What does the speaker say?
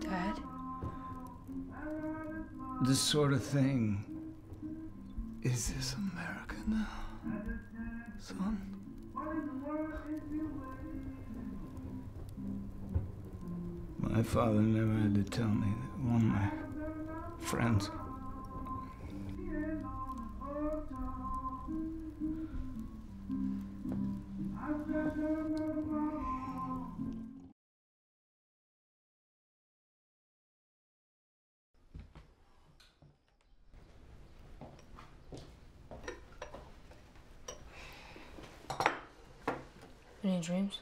Dad? This sort of thing. Is this America now? Son? My father never had to tell me that one of my friends Any dreams?